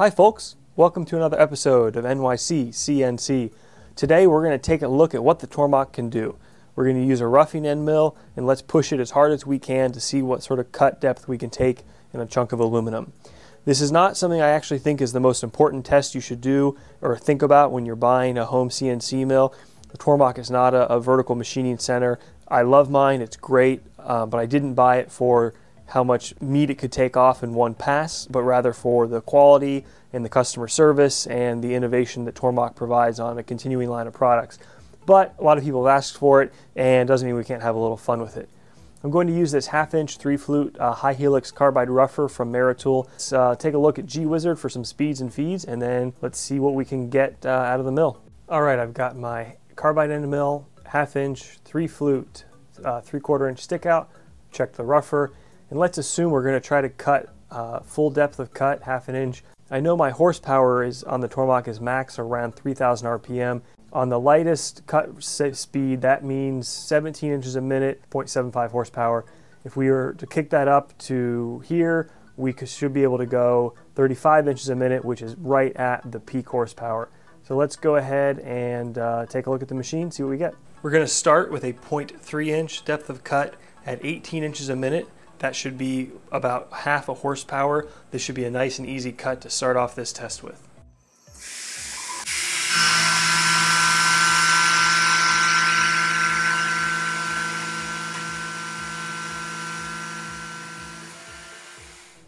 Hi folks, welcome to another episode of NYC CNC. Today we're going to take a look at what the Tormach can do. We're going to use a roughing end mill and let's push it as hard as we can to see what sort of cut depth we can take in a chunk of aluminum. This is not something I actually think is the most important test you should do or think about when you're buying a home CNC mill. The Tormach is not a, a vertical machining center. I love mine, it's great, uh, but I didn't buy it for how much meat it could take off in one pass, but rather for the quality and the customer service and the innovation that Tormach provides on a continuing line of products. But a lot of people have asked for it, and doesn't mean we can't have a little fun with it. I'm going to use this half-inch three-flute uh, high helix carbide rougher from Maritool. Let's uh, take a look at G-Wizard for some speeds and feeds, and then let's see what we can get uh, out of the mill. All right, I've got my carbide end mill, three-flute, uh, three-quarter inch stick out. Check the rougher, and let's assume we're going to try to cut uh, full depth of cut, half an inch. I know my horsepower is on the Tormach is max around 3,000 RPM. On the lightest cut speed, that means 17 inches a minute, 0.75 horsepower. If we were to kick that up to here, we should be able to go 35 inches a minute, which is right at the peak horsepower. So let's go ahead and uh, take a look at the machine, see what we get. We're going to start with a 0.3 inch depth of cut at 18 inches a minute. That should be about half a horsepower. This should be a nice and easy cut to start off this test with.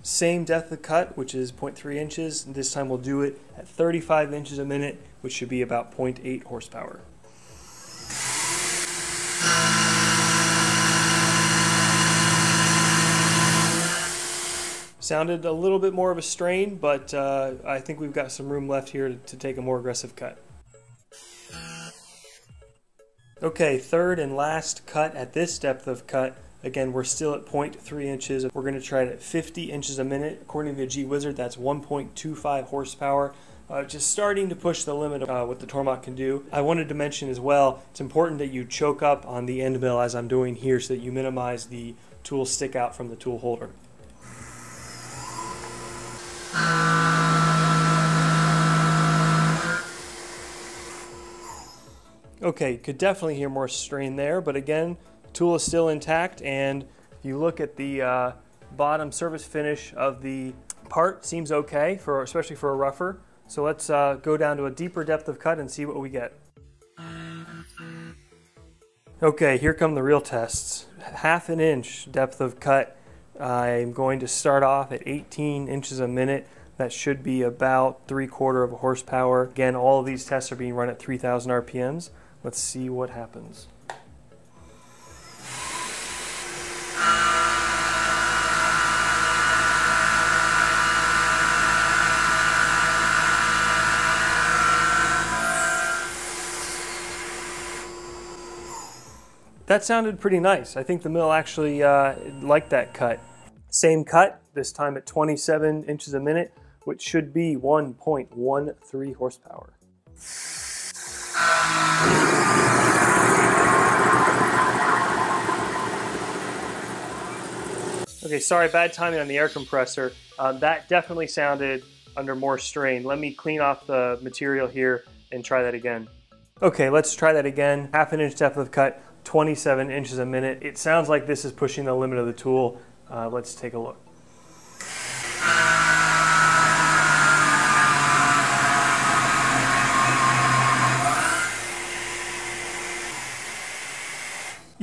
Same depth of cut, which is 0.3 inches. This time we'll do it at 35 inches a minute, which should be about 0.8 horsepower. Sounded a little bit more of a strain, but uh, I think we've got some room left here to, to take a more aggressive cut. Okay, third and last cut at this depth of cut. Again, we're still at 0.3 inches. We're going to try it at 50 inches a minute. According to the G-Wizard, that's 1.25 horsepower. Uh, just starting to push the limit of uh, what the Tormach can do. I wanted to mention as well, it's important that you choke up on the end mill as I'm doing here so that you minimize the tool stick out from the tool holder. Okay, could definitely hear more strain there, but again, tool is still intact and if you look at the uh, bottom surface finish of the part, seems okay, for especially for a rougher. So let's uh, go down to a deeper depth of cut and see what we get. Okay, here come the real tests. Half an inch depth of cut. I'm going to start off at 18 inches a minute. That should be about three quarter of a horsepower. Again, all of these tests are being run at 3,000 RPMs. Let's see what happens. That sounded pretty nice. I think the mill actually uh, liked that cut. Same cut, this time at 27 inches a minute, which should be 1.13 horsepower. Okay, sorry, bad timing on the air compressor. Um, that definitely sounded under more strain. Let me clean off the material here and try that again. Okay, let's try that again. Half an inch depth of cut, 27 inches a minute. It sounds like this is pushing the limit of the tool. Uh, let's take a look.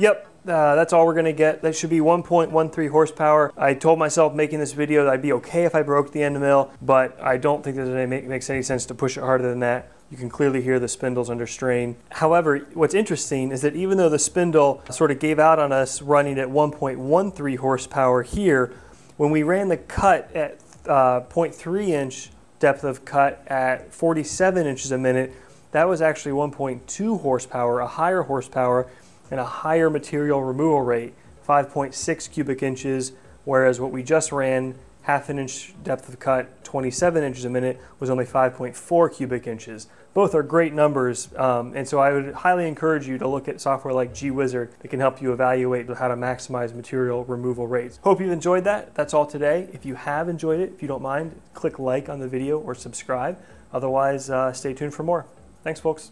Yep, uh, that's all we're gonna get. That should be 1.13 horsepower. I told myself making this video that I'd be okay if I broke the end mill, but I don't think that it makes any sense to push it harder than that. You can clearly hear the spindles under strain. However, what's interesting is that even though the spindle sort of gave out on us running at 1.13 horsepower here, when we ran the cut at uh, 0.3 inch depth of cut at 47 inches a minute, that was actually 1.2 horsepower, a higher horsepower, and a higher material removal rate, 5.6 cubic inches, whereas what we just ran half an inch depth of cut, 27 inches a minute was only 5.4 cubic inches. Both are great numbers, um, and so I would highly encourage you to look at software like GWizard that can help you evaluate how to maximize material removal rates. Hope you've enjoyed that. That's all today. If you have enjoyed it, if you don't mind, click like on the video or subscribe. Otherwise, uh, stay tuned for more. Thanks, folks.